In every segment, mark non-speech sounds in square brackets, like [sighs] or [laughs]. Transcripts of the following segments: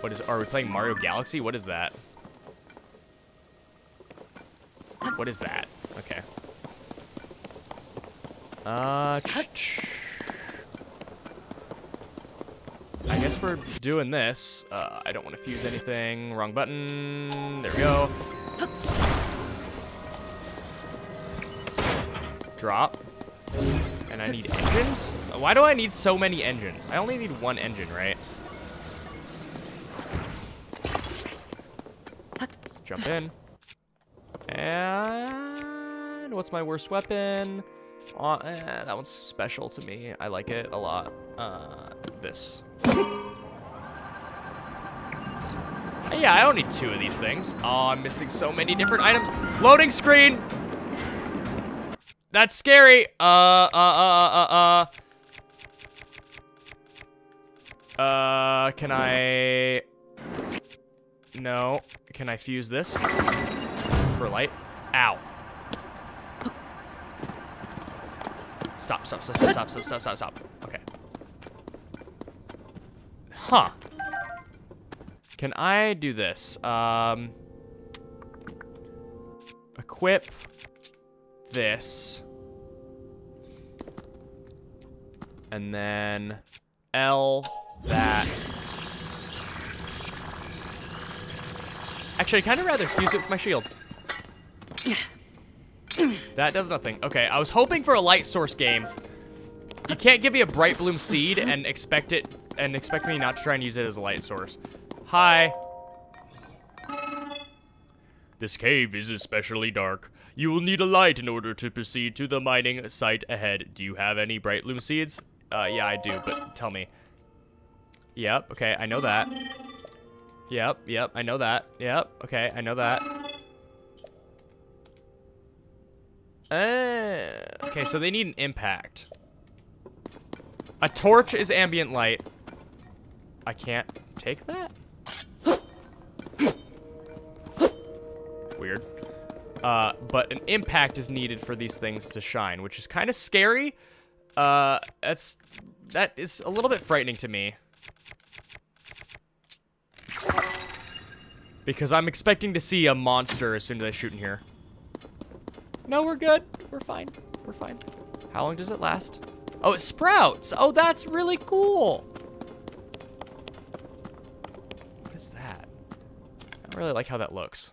What is, are we playing Mario Galaxy? What is that? What is that? Okay. Uh, I guess we're doing this. Uh, I don't want to fuse anything. Wrong button. There we go. Drop. And I need engines? Why do I need so many engines? I only need one engine, right? Let's jump in. And what's my worst weapon? Uh, eh, that one's special to me. I like it a lot. Uh, this. Yeah, I don't need two of these things. Oh, I'm missing so many different items. Loading screen! That's scary. Uh, uh, uh, uh, uh. Uh, can I... No. Can I fuse this? For light? Ow. Stop, stop, stop, stop, stop, stop, stop, stop. Okay. Huh. Can I do this? Um, equip this. And then L that. Actually, I'd kind of rather fuse it with my shield. That does nothing. Okay, I was hoping for a light source game. You can't give me a bright bloom seed and expect it and expect me not to try and use it as a light source. Hi. This cave is especially dark. You will need a light in order to proceed to the mining site ahead. Do you have any bright bloom seeds? Uh, yeah, I do, but tell me. Yep, okay, I know that. Yep, yep, I know that. Yep, okay, I know that. Uh, okay, so they need an impact. A torch is ambient light. I can't take that? Weird. Uh, but an impact is needed for these things to shine, which is kind of scary. Uh, that's that is a little bit frightening to me. Because I'm expecting to see a monster as soon as I shoot in here. No, we're good. We're fine. We're fine. How long does it last? Oh, it sprouts. Oh, that's really cool. What is that? I don't really like how that looks.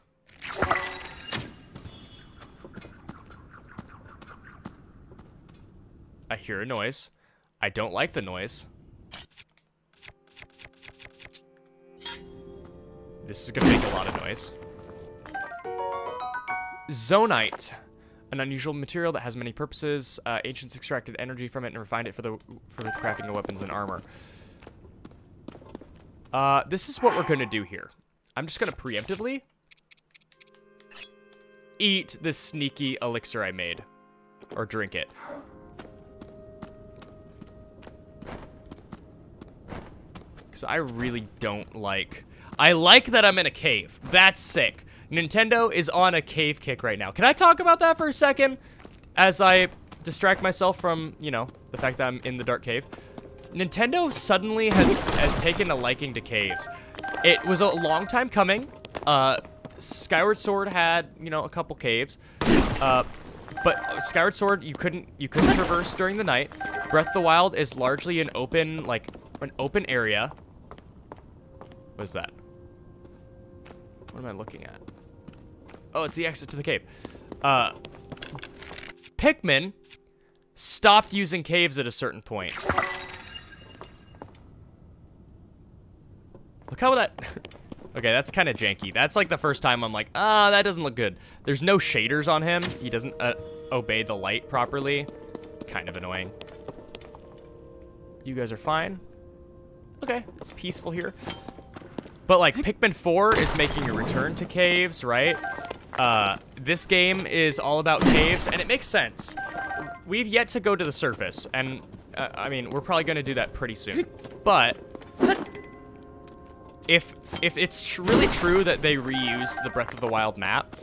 I hear a noise. I don't like the noise. This is gonna make a lot of noise. Zonite. An unusual material that has many purposes. Uh, ancients extracted energy from it and refined it for the for the crafting of weapons and armor. Uh, this is what we're gonna do here. I'm just gonna preemptively eat this sneaky elixir I made. Or drink it. Because I really don't like... I like that I'm in a cave. That's sick. Nintendo is on a cave kick right now. Can I talk about that for a second? As I distract myself from, you know, the fact that I'm in the dark cave. Nintendo suddenly has, has taken a liking to caves. It was a long time coming. Uh, Skyward Sword had, you know, a couple caves. Uh, but Skyward Sword, you couldn't you couldn't traverse during the night. Breath of the Wild is largely an open, like, an open area. What is that? What am I looking at? Oh, it's the exit to the cave. Uh, Pikmin stopped using caves at a certain point. Look how that... [laughs] okay, that's kind of janky. That's like the first time I'm like, ah, that doesn't look good. There's no shaders on him. He doesn't uh, obey the light properly. Kind of annoying. You guys are fine. Okay, it's peaceful here. But like Pikmin 4 is making a return to caves, right? Uh, this game is all about caves, and it makes sense. We've yet to go to the surface, and uh, I mean, we're probably going to do that pretty soon. But if if it's tr really true that they reused the Breath of the Wild map,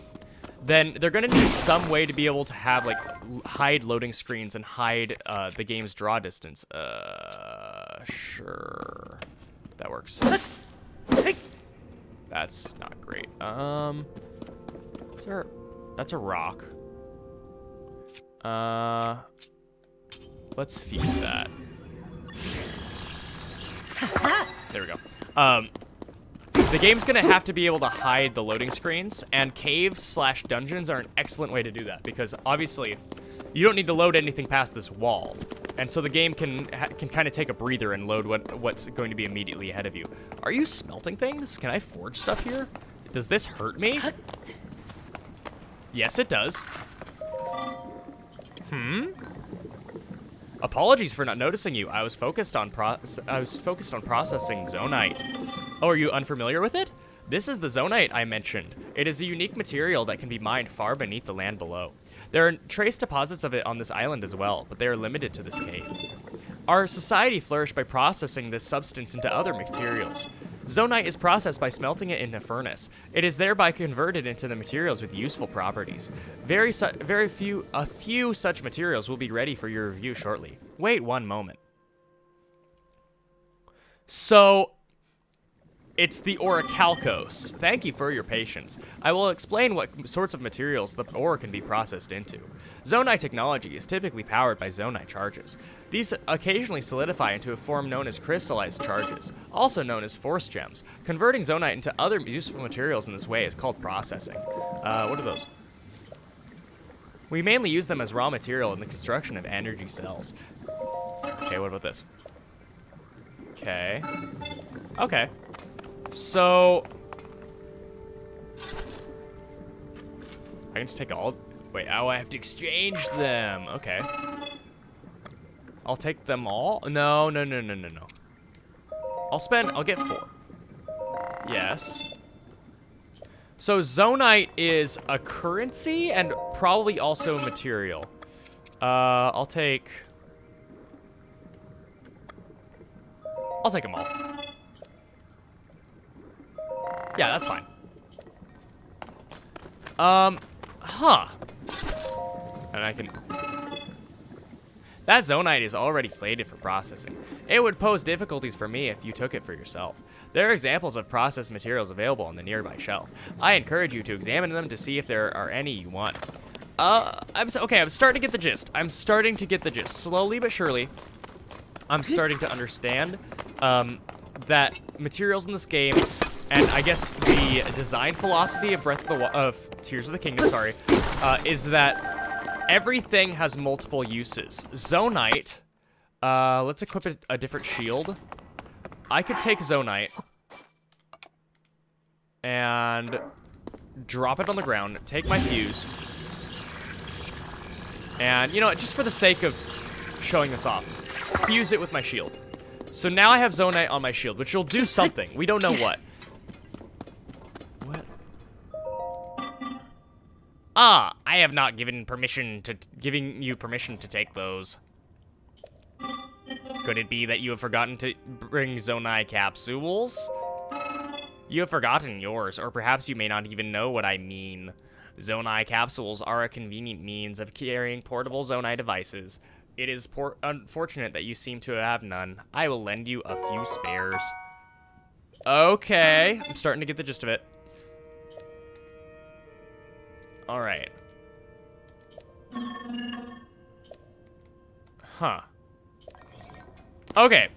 then they're going to need some way to be able to have like hide loading screens and hide uh, the game's draw distance. Uh, sure, that works. That's not great. Um, is there? That's a rock. Uh, let's fuse that. There we go. Um, the game's gonna have to be able to hide the loading screens, and caves slash dungeons are an excellent way to do that because obviously, you don't need to load anything past this wall, and so the game can can kind of take a breather and load what what's going to be immediately ahead of you. Are you smelting things? Can I forge stuff here? Does this hurt me? Yes, it does. Hmm. Apologies for not noticing you. I was focused on pro I was focused on processing zonite. Oh, are you unfamiliar with it? This is the zonite I mentioned. It is a unique material that can be mined far beneath the land below. There are trace deposits of it on this island as well, but they are limited to this cave. Our society flourished by processing this substance into other materials. Zonite is processed by smelting it in a furnace. It is thereby converted into the materials with useful properties. Very, very few, a few such materials will be ready for your review shortly. Wait one moment. So, it's the orichalcos. Thank you for your patience. I will explain what sorts of materials the ore can be processed into. Zonite technology is typically powered by zonite charges. These occasionally solidify into a form known as crystallized charges, also known as force gems. Converting zonite into other useful materials in this way is called processing. Uh, what are those? We mainly use them as raw material in the construction of energy cells. Okay, what about this? Okay. Okay. So... I can just take all... Wait, oh, I have to exchange them. Okay. I'll take them all? No, no, no, no, no, no. I'll spend... I'll get four. Yes. So Zonite is a currency and probably also material. Uh, I'll take... I'll take them all. Yeah, that's fine. Um, huh. And I can... That zonite is already slated for processing. It would pose difficulties for me if you took it for yourself. There are examples of processed materials available on the nearby shelf. I encourage you to examine them to see if there are any you want. Uh, I'm so, okay, I'm starting to get the gist. I'm starting to get the gist. Slowly but surely, I'm starting to understand um, that materials in this game and I guess the design philosophy of Breath of the of Tears of the Kingdom, sorry, uh, is that everything has multiple uses. Zonite, uh, let's equip a, a different shield. I could take Zonite and drop it on the ground, take my fuse, and, you know, just for the sake of showing this off, fuse it with my shield. So now I have Zonite on my shield, which will do something. We don't know what. Ah, I have not given permission to giving you permission to take those. Could it be that you have forgotten to bring Zonai capsules? You have forgotten yours, or perhaps you may not even know what I mean. Zonai capsules are a convenient means of carrying portable Zonai devices. It is unfortunate that you seem to have none. I will lend you a few spares. Okay, I'm starting to get the gist of it. All right. Huh. Okay.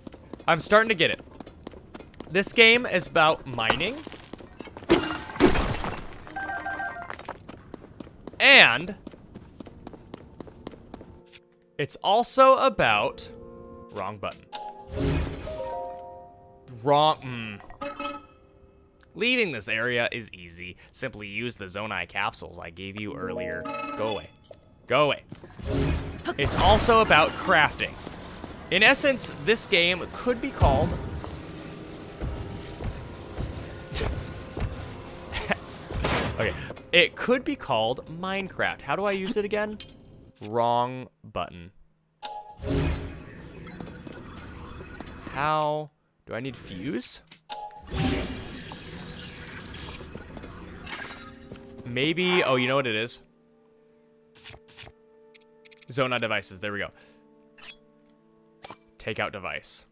I'm starting to get it. This game is about mining. And it's also about wrong button. Wrong. Mm. Leaving this area is easy. Simply use the Zonai capsules I gave you earlier. Go away. Go away. It's also about crafting. In essence, this game could be called... [laughs] okay. It could be called Minecraft. How do I use it again? Wrong button. How... Do I need fuse? Maybe, oh, you know what it is? Zonai devices, there we go. Take out device.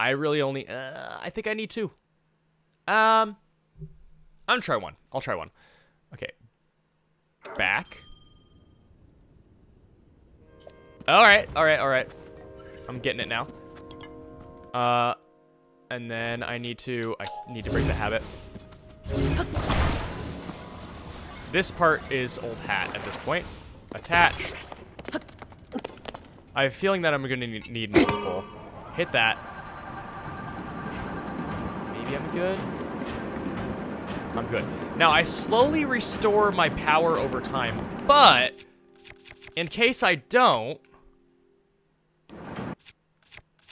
I really only, uh, I think I need two. Um, I'm gonna try one. I'll try one. Okay. Back. All right, all right, all right. I'm getting it now. Uh, and then I need to, I need to break the habit. This part is old hat at this point. Attach. I have a feeling that I'm gonna need, need multiple. Hit that. Maybe I'm good. I'm good. Now, I slowly restore my power over time, but in case I don't,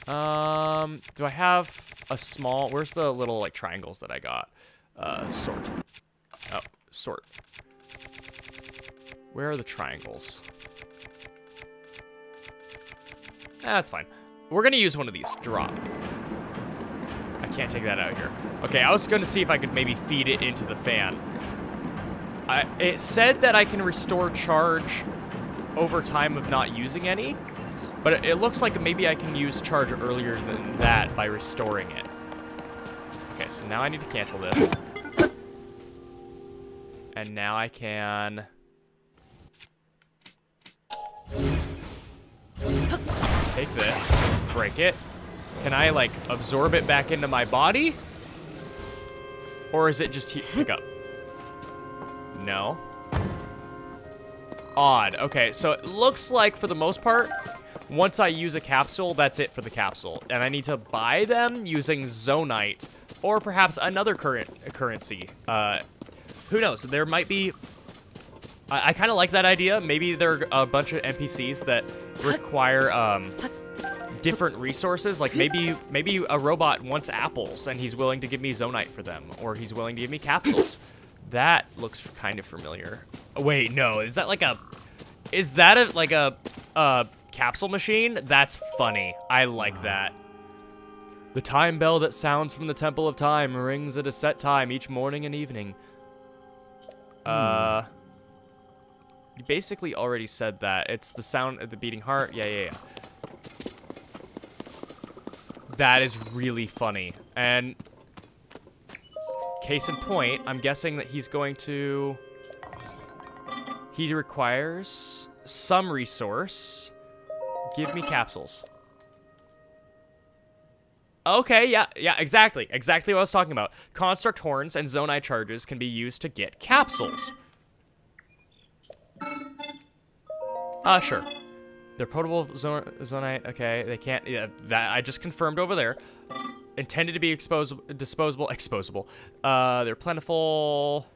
um, do I have a small, where's the little, like, triangles that I got? Uh, sort. Oh, sort. Where are the triangles? That's fine. We're gonna use one of these. Drop. I can't take that out here. Okay, I was gonna see if I could maybe feed it into the fan. I, it said that I can restore charge over time of not using any, but it, it looks like maybe I can use charge earlier than that by restoring it. Okay, so now I need to cancel this. And now I can... Take this, break it. Can I, like, absorb it back into my body? Or is it just he pick up? No. Odd. Okay, so it looks like, for the most part, once I use a capsule, that's it for the capsule. And I need to buy them using Zonite or perhaps another current currency. Uh, who knows? There might be... I, I kind of like that idea. Maybe there are a bunch of NPCs that require um, different resources. Like maybe maybe a robot wants apples and he's willing to give me zonite for them, or he's willing to give me capsules. that looks kind of familiar. Oh, wait, no, is that like a? Is that a like a a capsule machine? That's funny. I like that. The time bell that sounds from the Temple of Time rings at a set time each morning and evening. Uh, you basically already said that. It's the sound of the beating heart. Yeah, yeah, yeah. That is really funny. And case in point, I'm guessing that he's going to... He requires some resource. Give me capsules. Okay, yeah, yeah, exactly. Exactly what I was talking about. Construct horns and Zonai charges can be used to get capsules. Uh, sure. They're potable zone zonite. Okay, they can't. Yeah, that I just confirmed over there. Intended to be exposable, disposable, exposable. Uh, they're plentiful.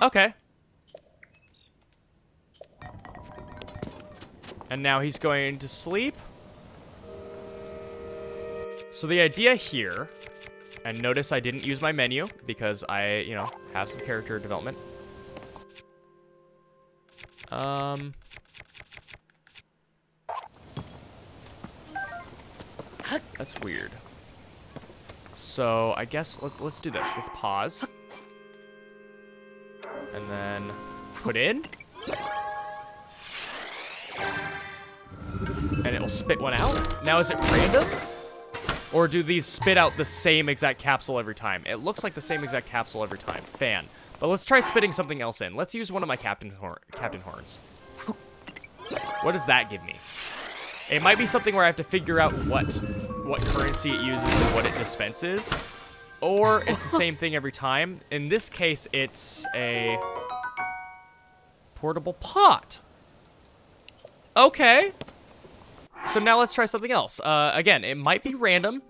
Okay. And now he's going to sleep. So the idea here, and notice I didn't use my menu because I, you know, have some character development. Um. That's weird. So I guess let, let's do this. Let's pause. And then put in. And it'll spit one out. Now is it random? Or do these spit out the same exact capsule every time? It looks like the same exact capsule every time. Fan. But let's try spitting something else in. Let's use one of my captain, hor captain horns. What does that give me? It might be something where I have to figure out what what currency it uses and what it dispenses. Or it's the same thing every time. In this case, it's a portable pot. Okay. So now let's try something else. Uh, again, it might be random.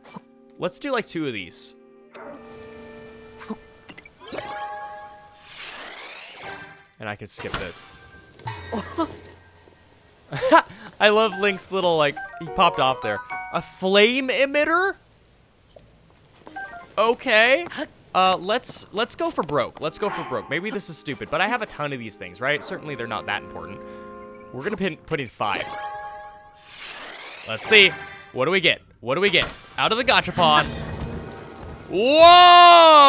Let's do like two of these. And I can skip this. [laughs] I love Link's little, like, he popped off there. A flame emitter? Okay. Uh, let's, let's go for broke. Let's go for broke. Maybe this is stupid, but I have a ton of these things, right? Certainly they're not that important. We're gonna pin, put in five. Let's see. What do we get? What do we get? Out of the gachapon. Whoa!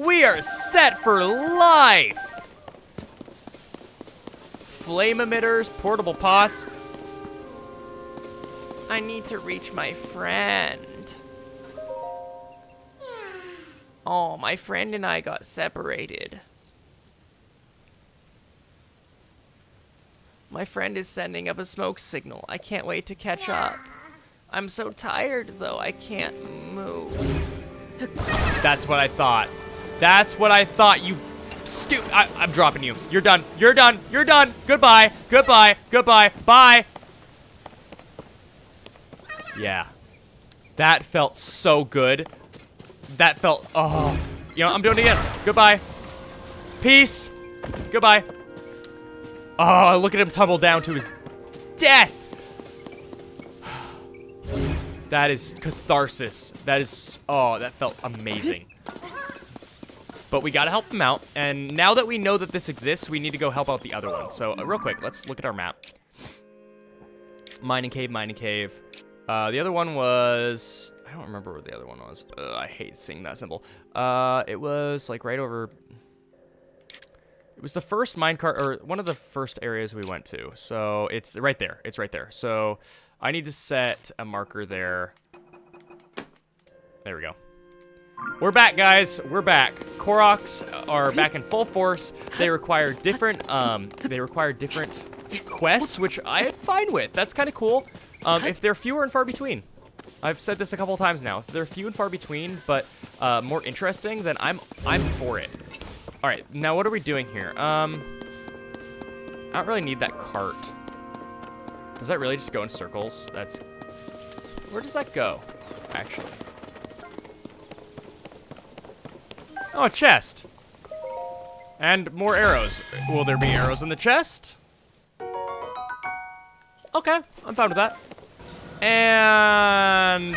We are set for life! Flame emitters, portable pots. I need to reach my friend. Oh, my friend and I got separated. My friend is sending up a smoke signal. I can't wait to catch up. I'm so tired, though. I can't move. That's what I thought. That's what I thought, you stu- I I'm dropping you. You're done. You're done. You're done. Goodbye. Goodbye. Goodbye. Bye. Yeah. That felt so good. That felt, oh. You know, I'm doing it again. Goodbye. Peace. Goodbye. Oh, look at him tumble down to his death. [sighs] That is catharsis. That is, oh, that felt amazing. [laughs] But we gotta help them out, and now that we know that this exists, we need to go help out the other one. So, uh, real quick, let's look at our map. Mining cave, mining cave. Uh, the other one was, I don't remember where the other one was. Uh, I hate seeing that symbol. Uh, it was like right over, it was the first minecart, or one of the first areas we went to. So it's right there, it's right there. So I need to set a marker there. There we go. We're back, guys. We're back. Koroks are back in full force. They require different, um, they require different quests, which I am fine with. That's kind of cool. Um, if they're fewer and far between. I've said this a couple times now. If they're few and far between, but uh, more interesting, then I'm I'm for it. All right, now what are we doing here? Um, I don't really need that cart. Does that really just go in circles? That's... Where does that go, actually? Oh, a chest. And more arrows. Will there be arrows in the chest? Okay, I'm fine with that. And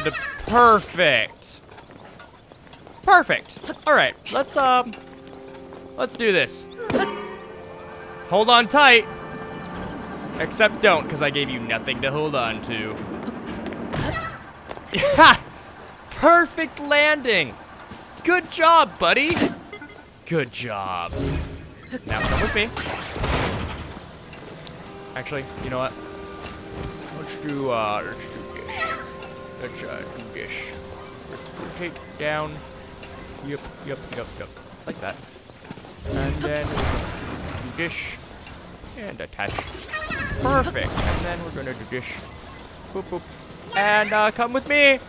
perfect. Perfect. All right, let's um, let's do this. Hold on tight. Except don't, because I gave you nothing to hold on to. [laughs] Perfect landing. Good job, buddy. Good job. Now come with me. Actually, you know what? Let's do, uh, let's do this. Let's, uh, do this. Take down. Yep, yep, yep, yep. Like that. And then do this. And attach. Perfect. And then we're gonna do this. Boop, boop. And, uh, come with me.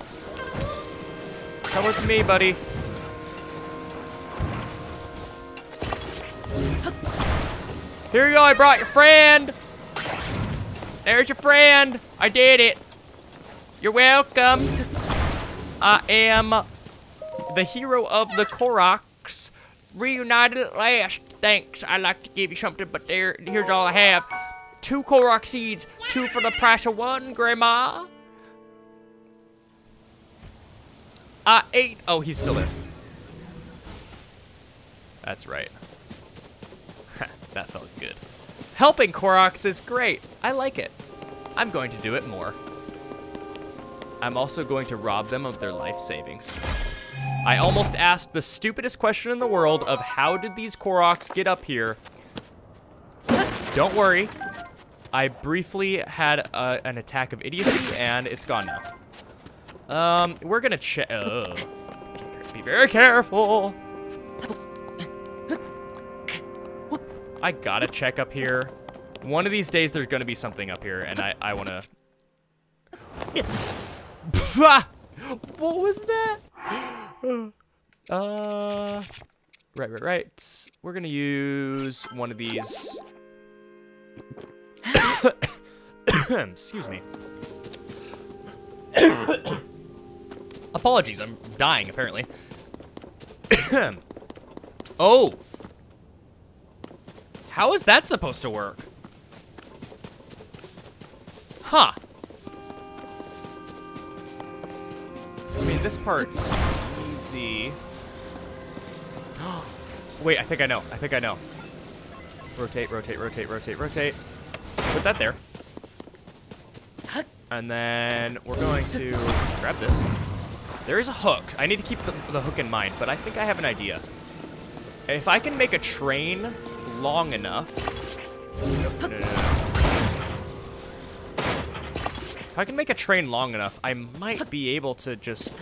Come with me, buddy. Here you go, I brought your friend. There's your friend. I did it. You're welcome. I am the hero of the Koroks. Reunited at last. Thanks. I'd like to give you something, but there, here's all I have. Two Korok seeds. Two for the price of one, Grandma. I ate. Oh, he's still there. That's right. That felt good. Helping Koroks is great. I like it. I'm going to do it more. I'm also going to rob them of their life savings. I almost asked the stupidest question in the world of how did these Koroks get up here? Don't worry. I briefly had uh, an attack of idiocy and it's gone now. Um, we're gonna check. Uh, be very careful. I gotta check up here. One of these days, there's gonna be something up here, and I I wanna. what was that? [gasps] Uh, right, right, right. We're gonna use one of these. [coughs] Excuse me. [coughs] Apologies, I'm dying, apparently. [coughs] oh! How is that supposed to work? Huh. I mean, this part's easy. [gasps] Wait, I think I know. I think I know. Rotate, rotate, rotate, rotate, rotate. Put that there. And then we're going to grab this. There is a hook. I need to keep the, the hook in mind, but I think I have an idea. If I can make a train long enough... No, no, no, If I can make a train long enough, I might be able to just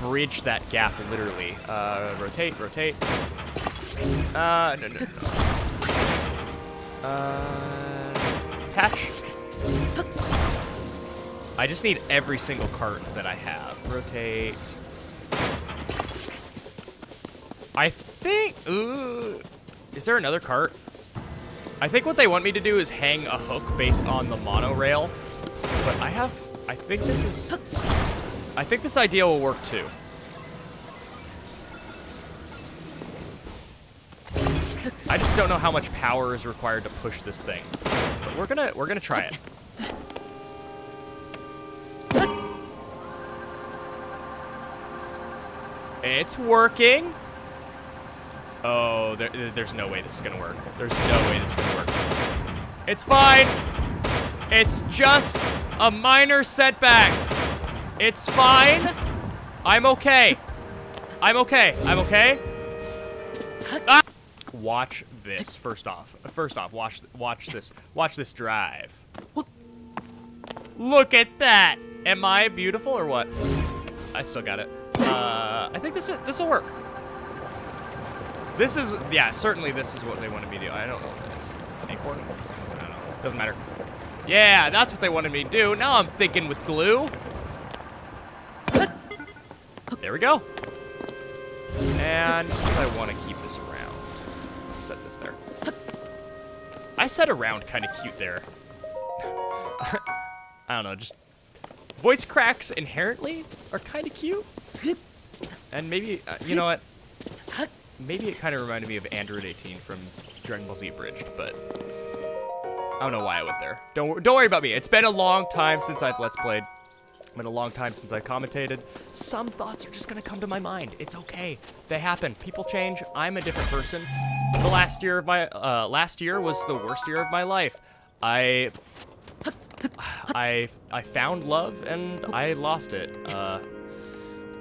bridge that gap, literally. Uh, rotate, rotate. Uh, no, no, no. Uh, attach. I just need every single cart that I have. Rotate. I think, ooh, is there another cart? I think what they want me to do is hang a hook based on the monorail, but I have, I think this is, I think this idea will work too. I just don't know how much power is required to push this thing, but we're gonna, we're gonna try it. It's working. Oh, there, there's no way this is gonna work. There's no way this is gonna work. It's fine. It's just a minor setback. It's fine. I'm okay. I'm okay. I'm okay. Ah! Watch this. First off, first off, watch watch this. Watch this drive. Look at that. Am I beautiful or what? I still got it. Uh, I think this this will work. This is, yeah, certainly this is what they wanted me to do. I don't know what that is. Acorn? I don't know. Doesn't matter. Yeah, that's what they wanted me to do. Now I'm thinking with glue. There we go. And I want to keep this around. Let's set this there. I set around kind of cute there. [laughs] I don't know, just voice cracks inherently are kind of cute. And maybe, uh, you know what? Maybe it kind of reminded me of Android 18 from Dragon Ball Z Abridged, but I don't know why I went there. Don't, don't worry about me. It's been a long time since I've Let's Played. It's been a long time since I commentated. Some thoughts are just going to come to my mind. It's okay. They happen. People change. I'm a different person. The last year of my, uh, last year was the worst year of my life. I, I, I found love and I lost it. Uh,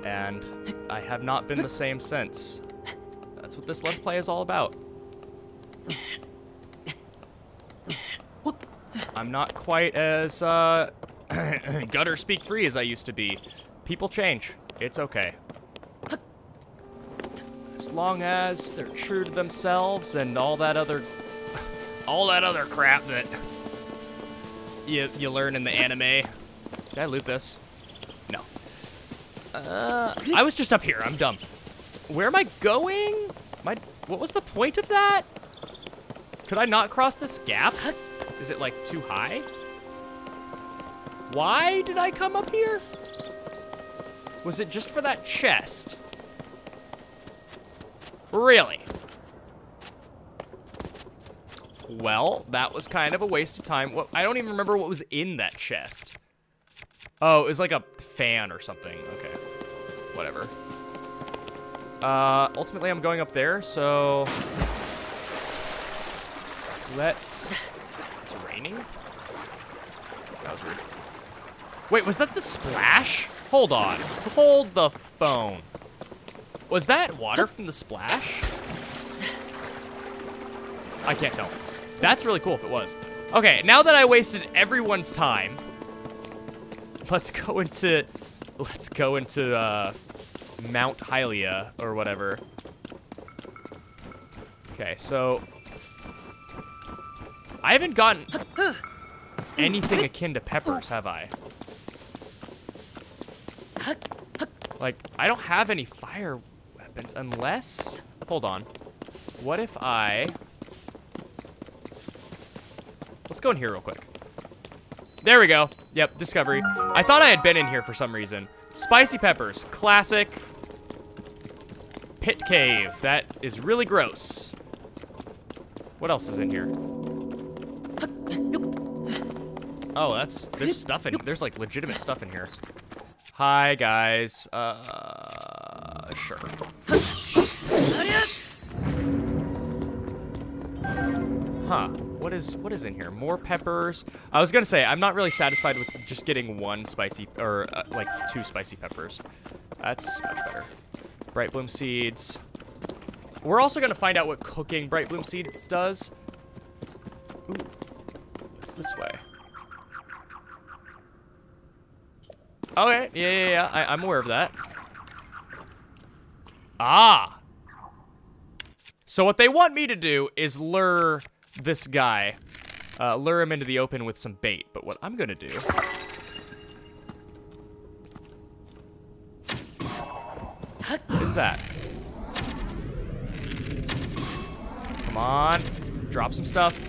and I have not been the same since. What this Let's Play is all about. I'm not quite as, uh, [clears throat] gutter speak free as I used to be. People change. It's okay. As long as they're true to themselves and all that other, all that other crap that you, you learn in the anime. Did I loot this? No. Uh, I was just up here. I'm dumb. Where am I going? My, what was the point of that? Could I not cross this gap? Is it like too high? Why did I come up here? Was it just for that chest? Really? Well, that was kind of a waste of time. What, I don't even remember what was in that chest. Oh, it was like a fan or something. Okay. Whatever. Uh, ultimately, I'm going up there, so... Let's... It's raining? That was weird. Wait, was that the splash? Hold on. Hold the phone. Was that water from the splash? I can't tell. That's really cool if it was. Okay, now that I wasted everyone's time, let's go into... Let's go into, uh... Mount Hylia or whatever. Okay, so I haven't gotten anything akin to peppers, have I? Like, I don't have any fire weapons unless... Hold on. What if I... Let's go in here real quick. There we go. Yep, discovery. I thought I had been in here for some reason. Spicy peppers, classic. Pit cave, that is really gross. What else is in here? Oh, that's, there's stuff in, there's like legitimate stuff in here. Hi, guys. Uh, sure. Huh. What is what is in here? More peppers. I was gonna say I'm not really satisfied with just getting one spicy or uh, like two spicy peppers. That's much better. Bright bloom seeds. We're also gonna find out what cooking bright bloom seeds does. Ooh, what's this way? Okay, yeah, yeah, yeah. I, I'm aware of that. Ah. So what they want me to do is lure this guy. Uh, lure him into the open with some bait. But what I'm going to do... is that? Come on. Drop some stuff.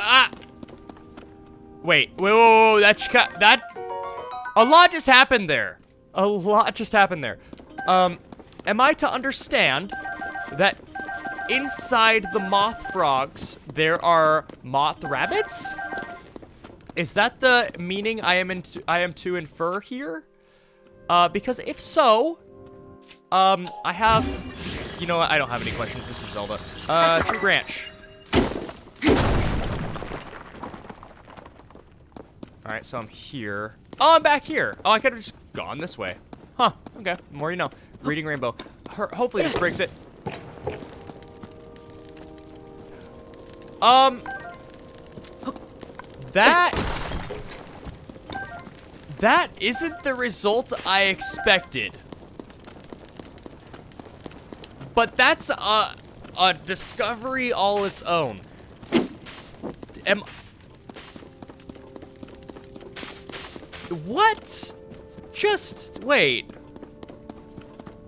Ah! Wait, wait, whoa, whoa, whoa, that, that, a lot just happened there. A lot just happened there. Um, am I to understand that inside the moth frogs, there are moth rabbits? Is that the meaning I am, in to, I am to infer here? Uh, because if so, um, I have, you know what, I don't have any questions, this is Zelda. Uh, Tree Branch. Alright, so I'm here. Oh, I'm back here. Oh, I could have just gone this way. Huh, okay, more you know. Reading Rainbow. Her hopefully this breaks it. Um, that... That isn't the result I expected. But that's a, a discovery all its own. Am... What? Just, wait.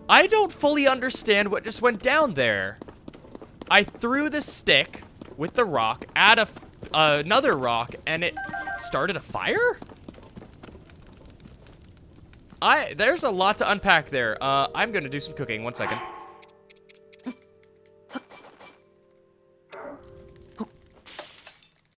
I don't fully understand what just went down there. I threw the stick with the rock at a, uh, another rock and it started a fire? I, there's a lot to unpack there. Uh, I'm gonna do some cooking, one second.